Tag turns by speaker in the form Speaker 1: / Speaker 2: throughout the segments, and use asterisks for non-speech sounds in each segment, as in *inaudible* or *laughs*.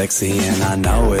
Speaker 1: sexy and I know it.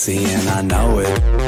Speaker 2: sexy and I know it.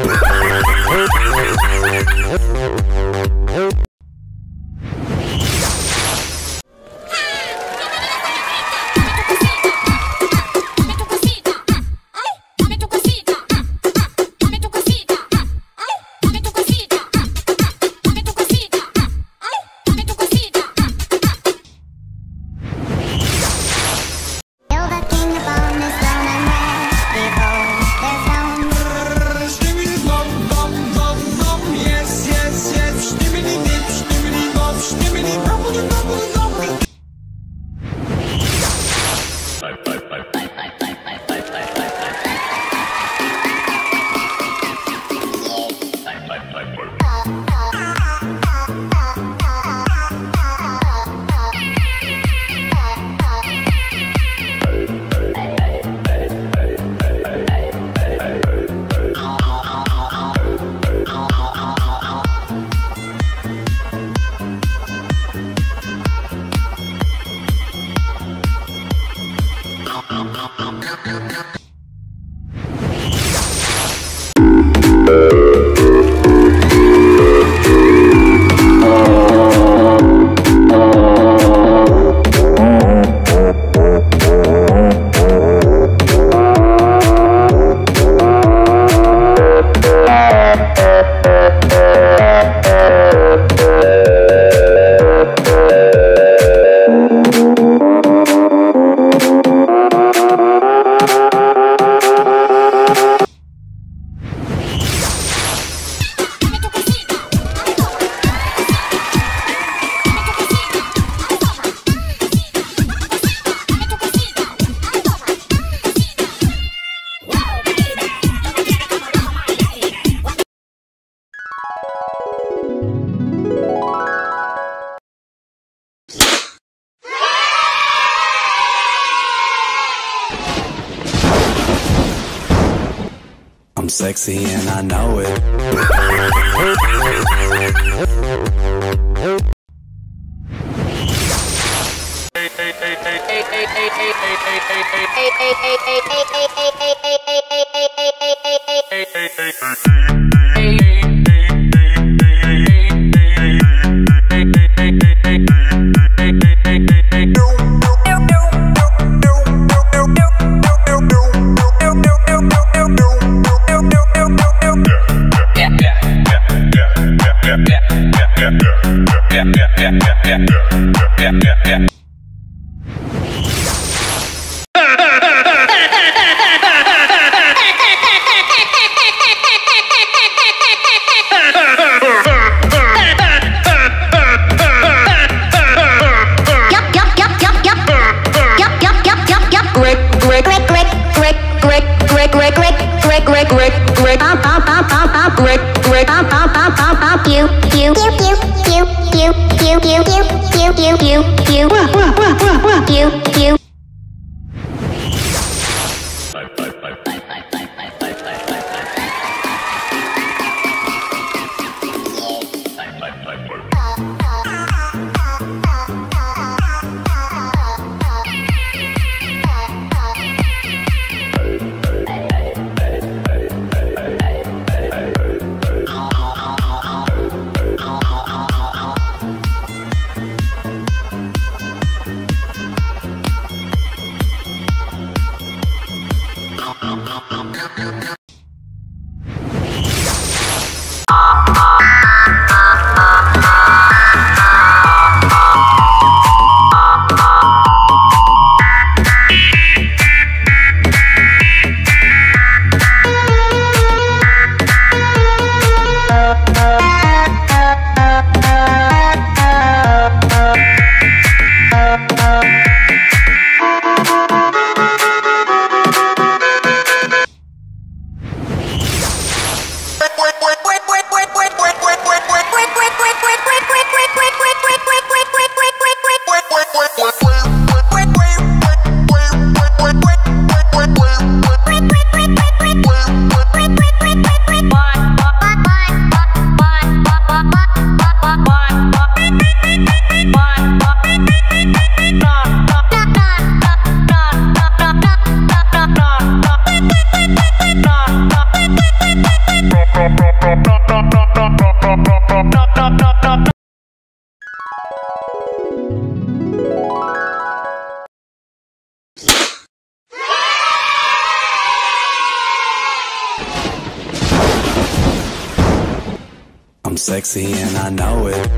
Speaker 2: sexy and I know it.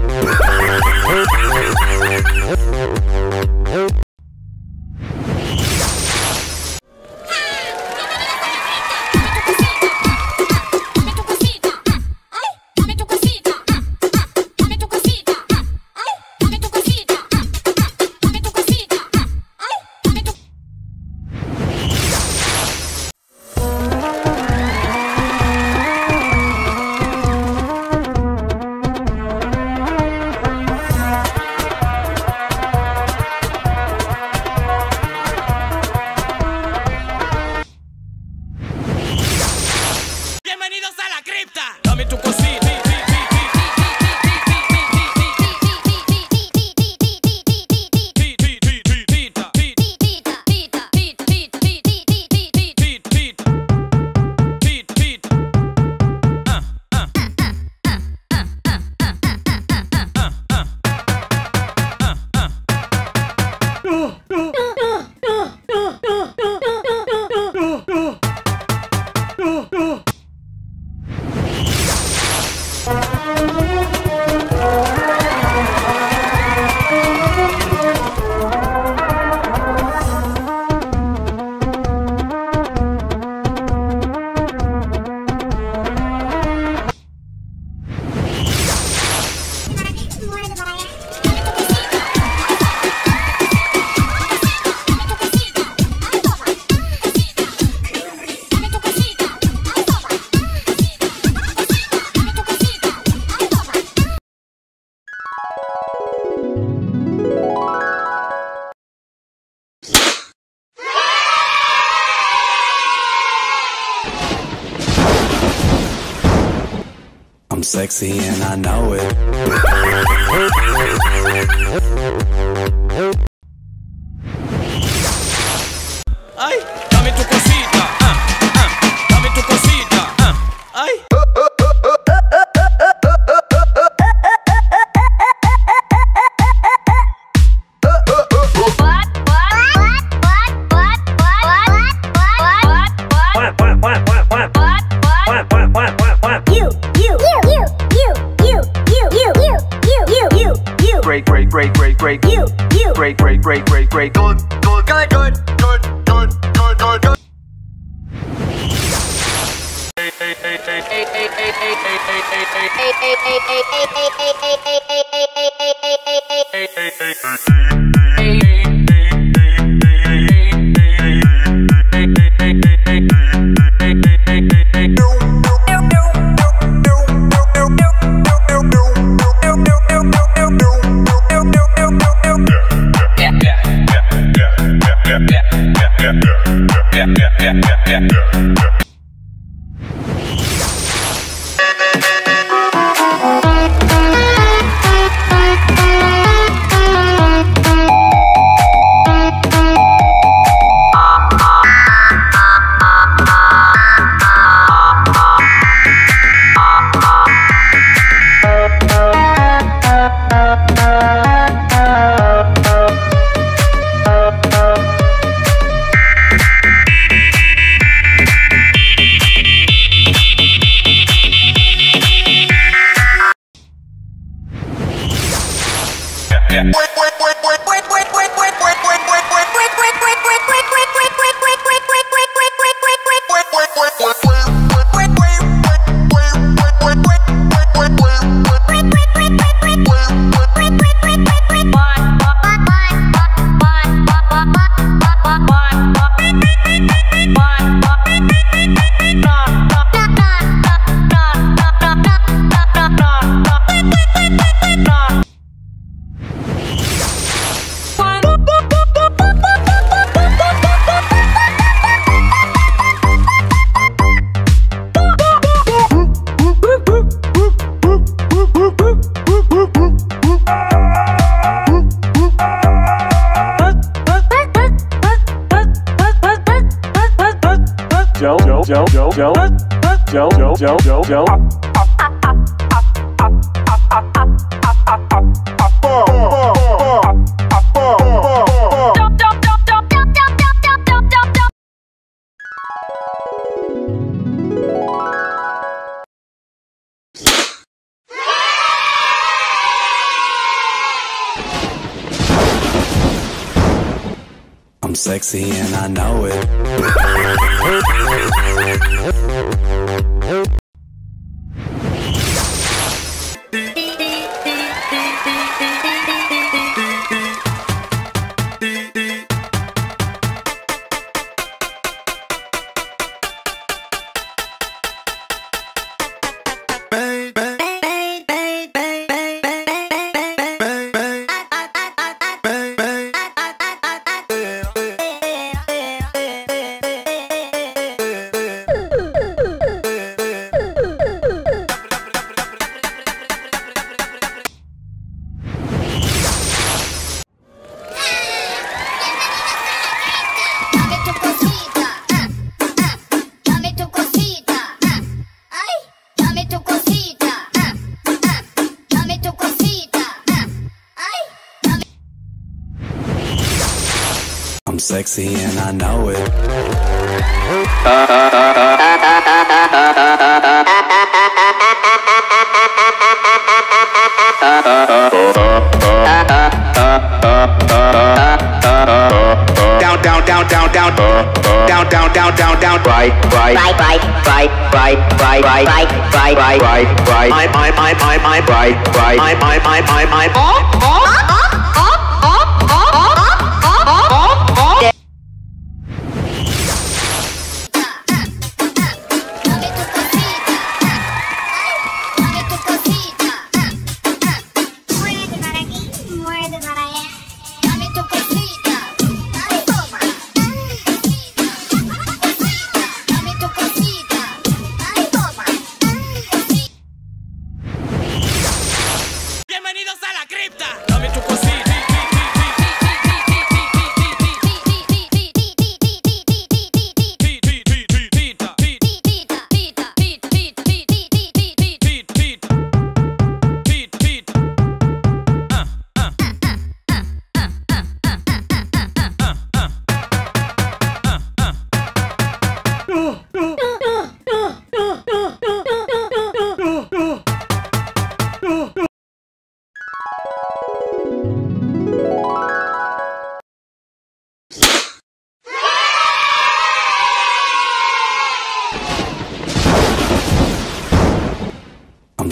Speaker 2: *laughs*
Speaker 1: sexy and I know it. *laughs*
Speaker 3: Right, right.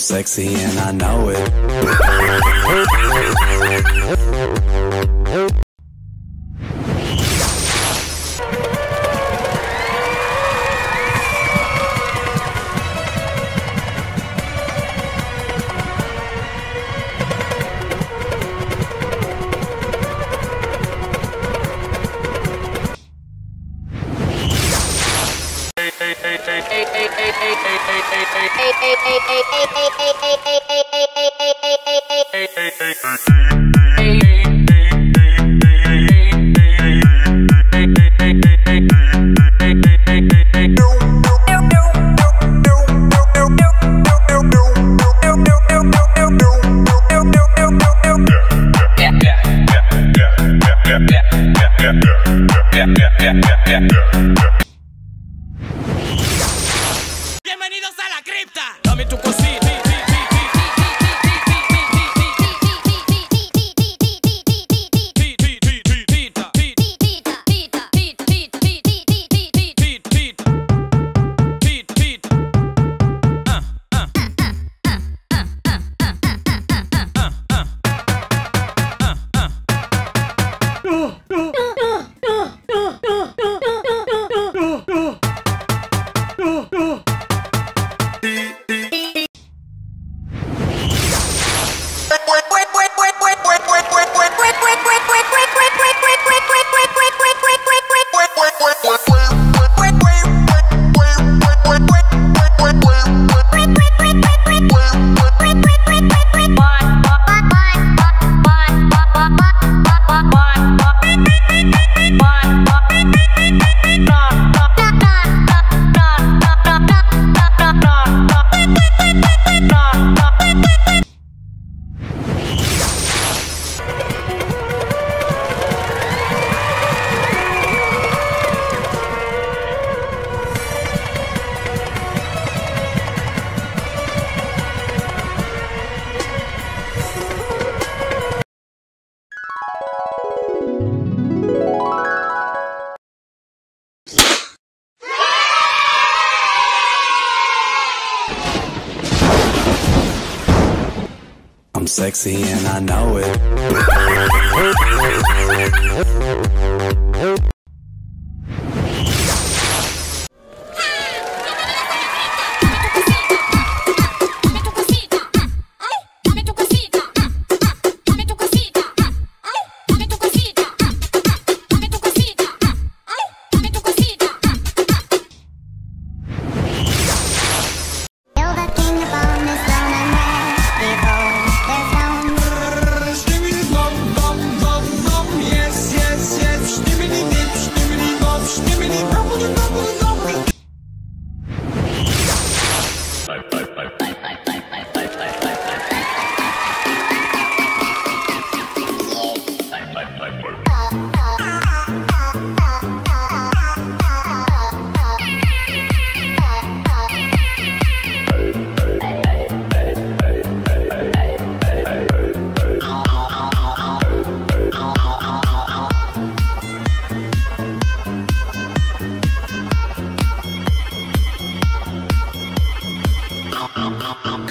Speaker 1: Sexy and I know it.
Speaker 2: Sexy and I know it. *laughs* Uh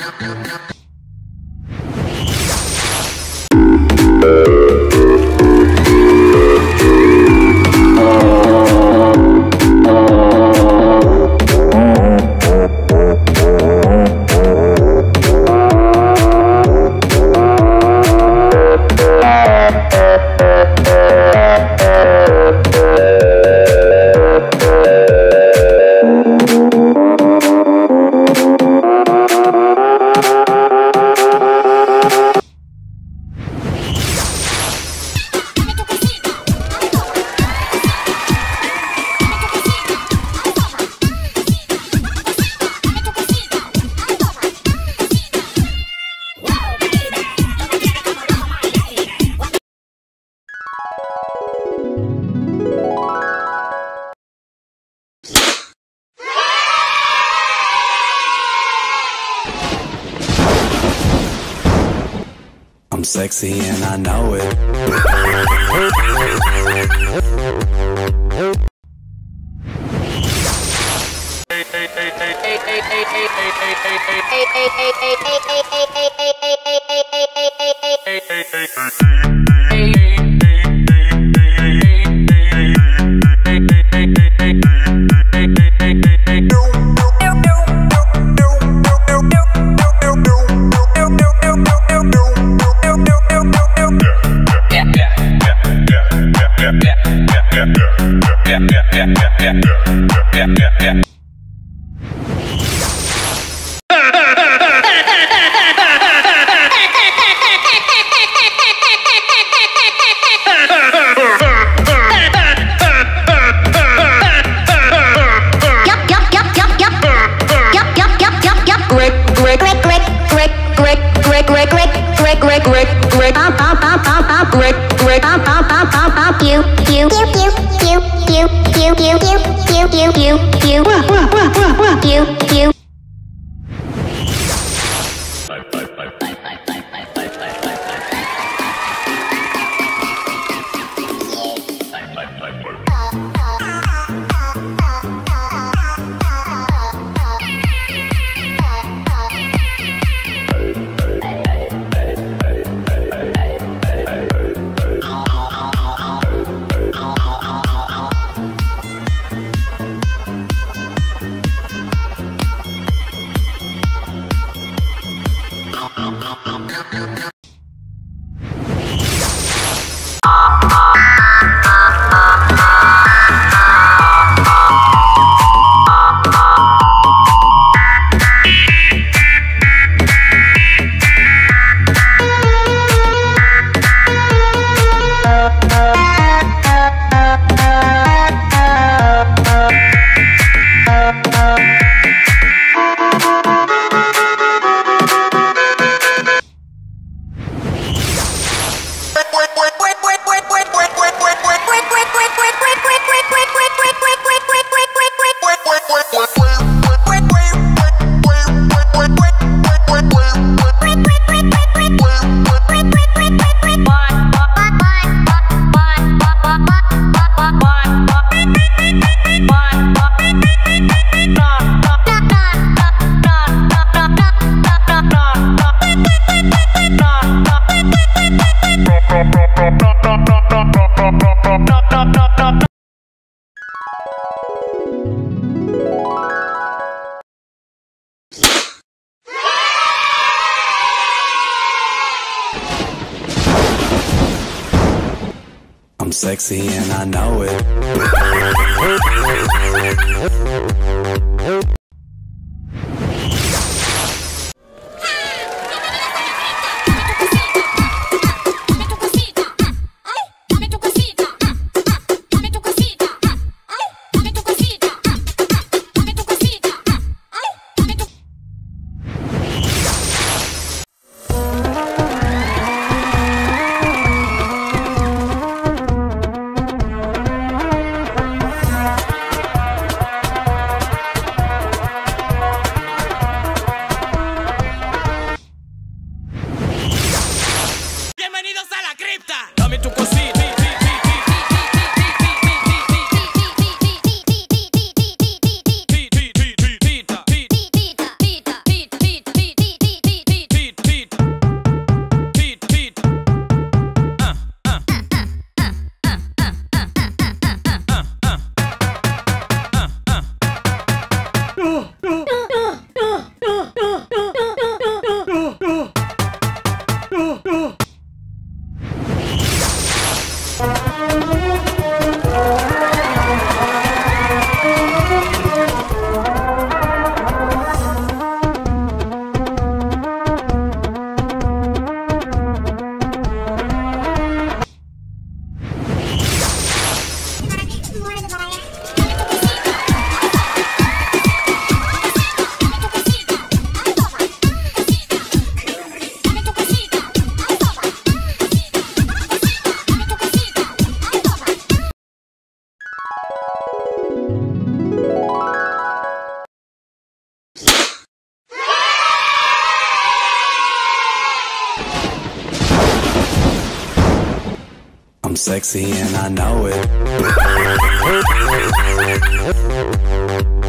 Speaker 2: sexy and I know it.
Speaker 1: sexy and I know it. *laughs*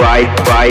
Speaker 3: right, right,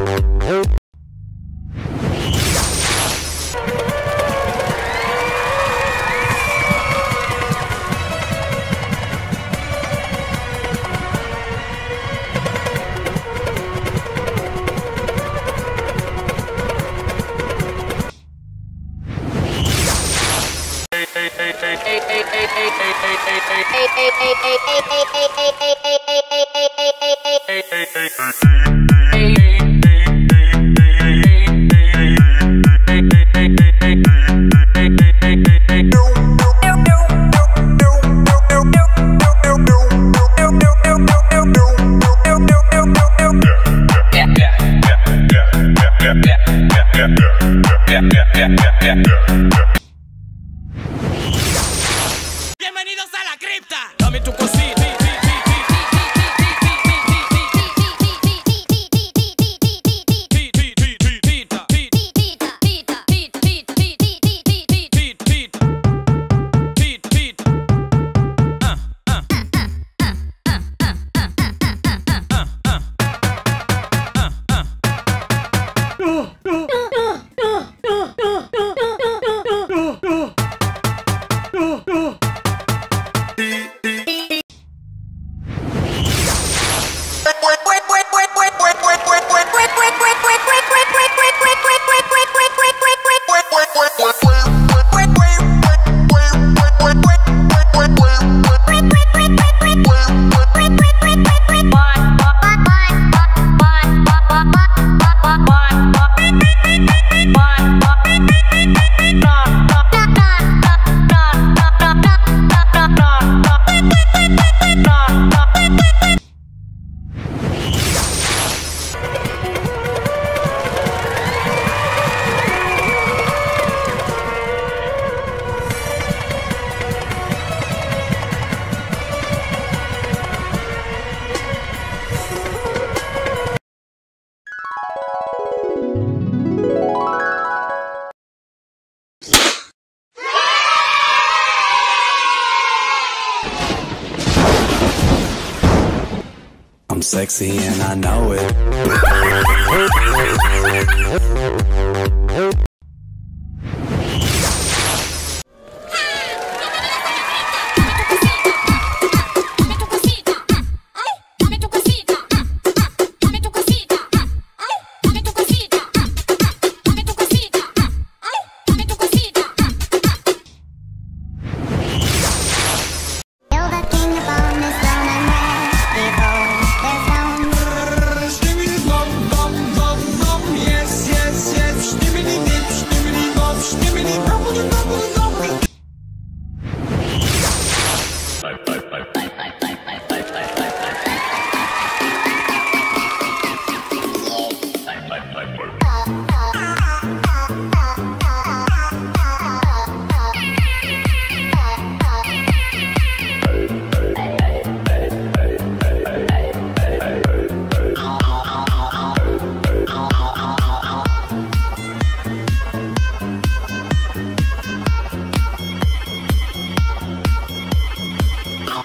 Speaker 2: sexy and I know it.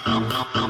Speaker 4: Oh, oh,
Speaker 2: oh.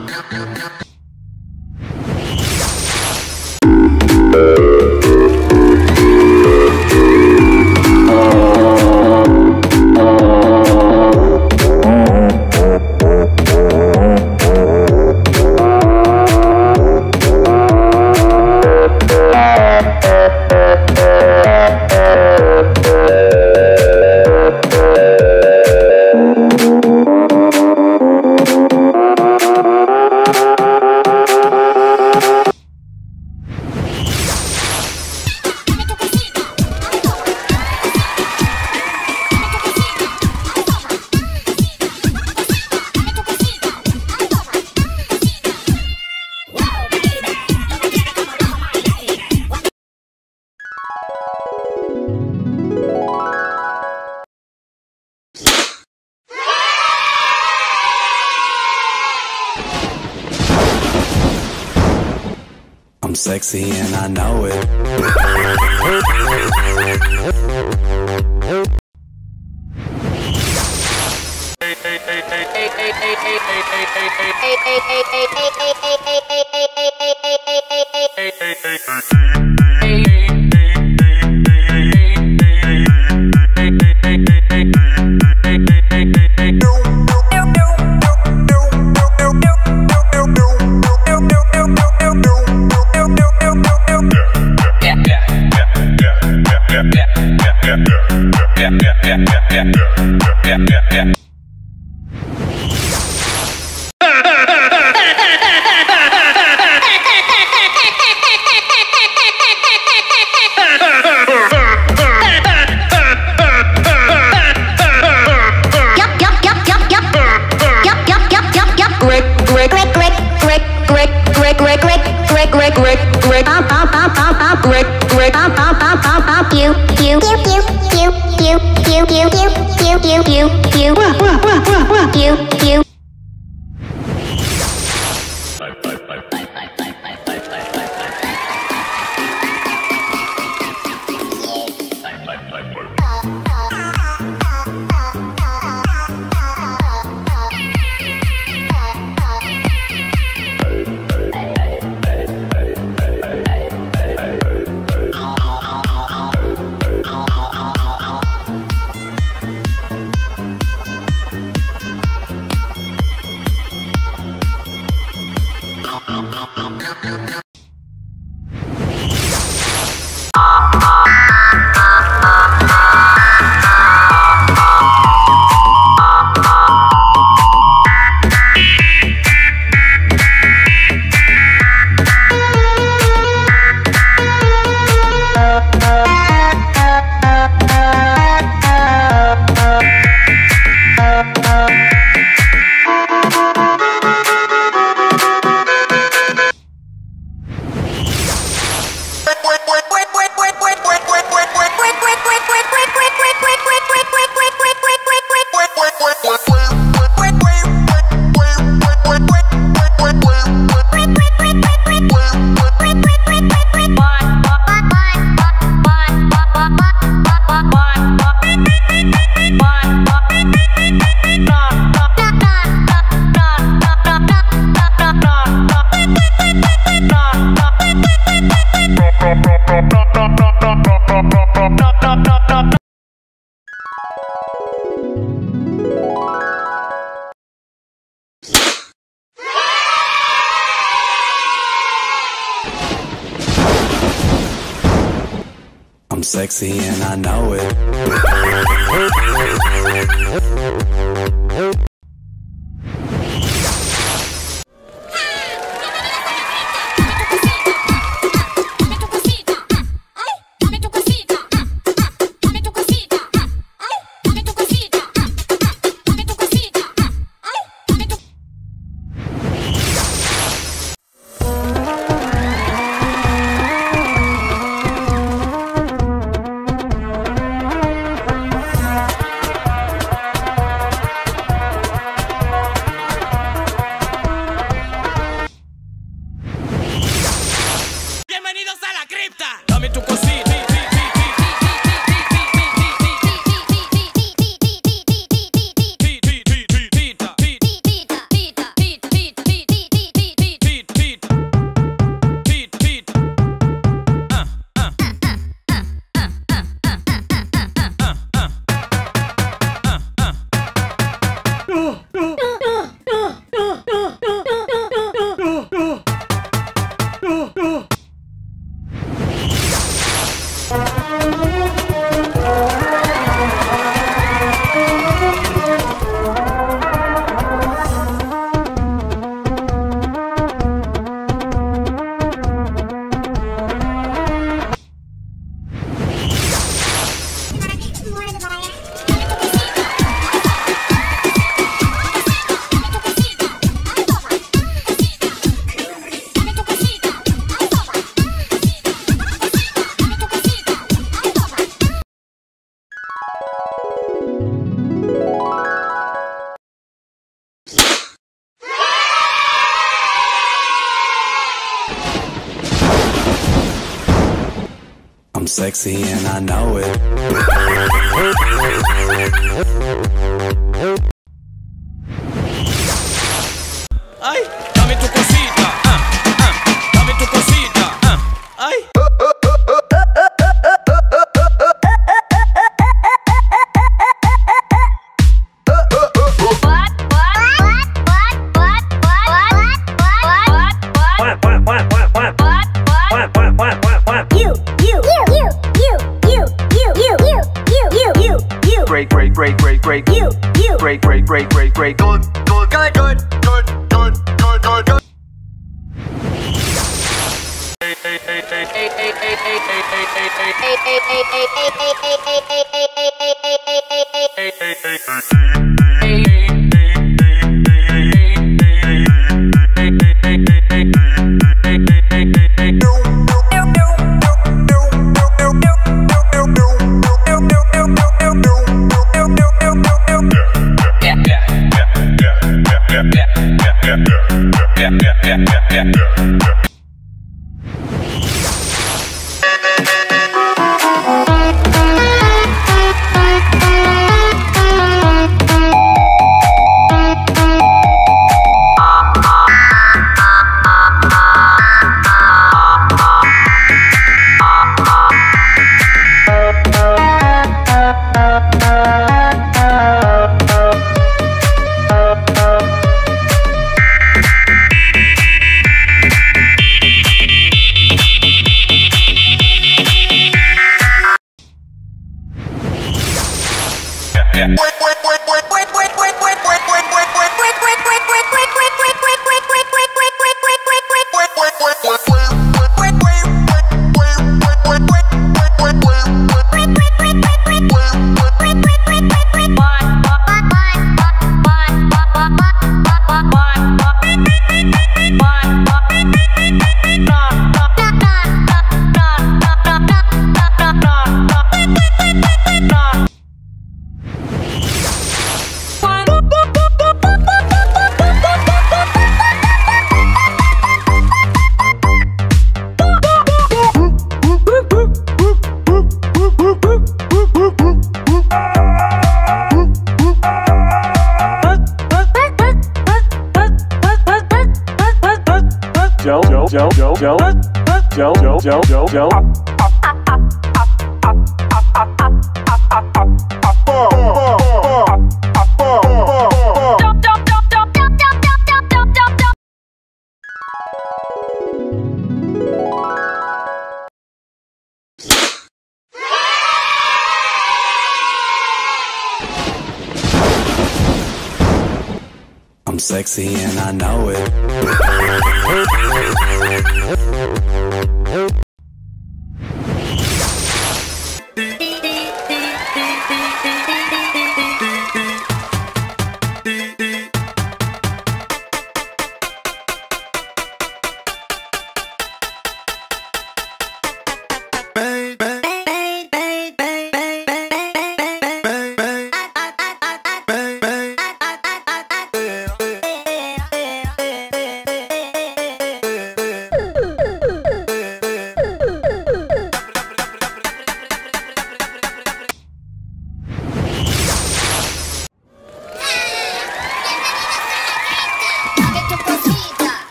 Speaker 2: sexy and I know it. *laughs*
Speaker 1: sexy and I know it.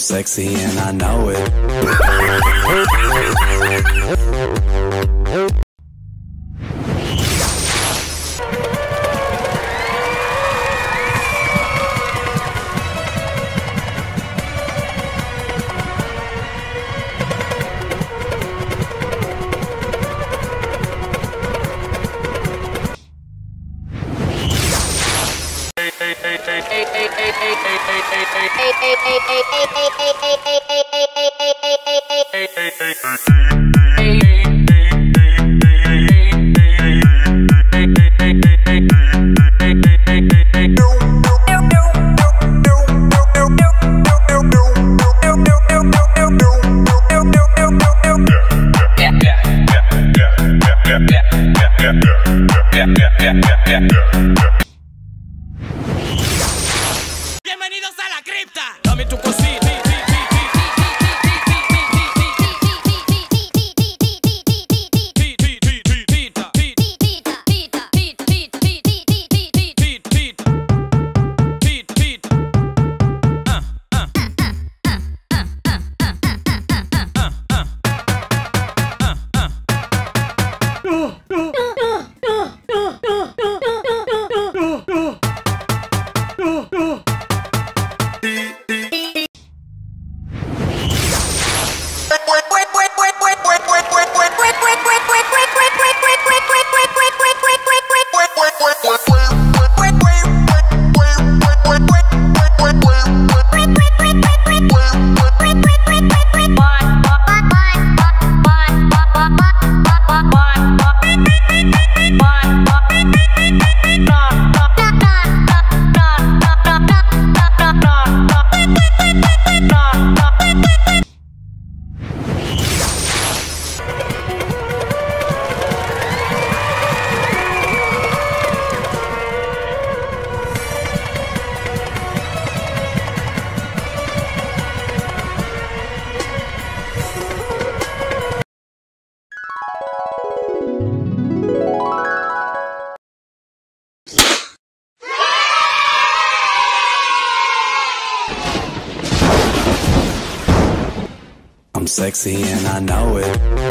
Speaker 1: Sexy and I know it. *laughs* sexy and I know it.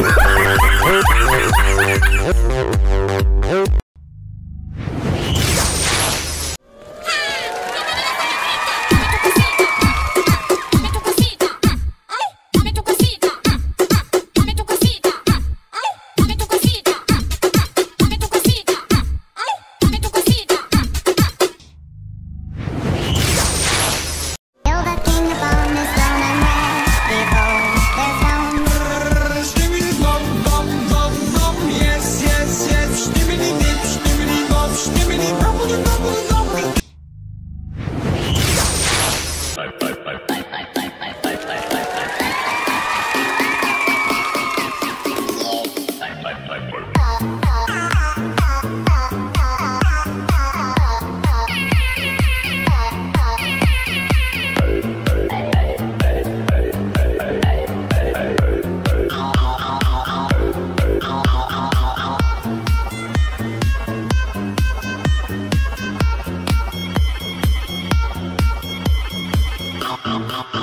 Speaker 2: Oh, oh, oh.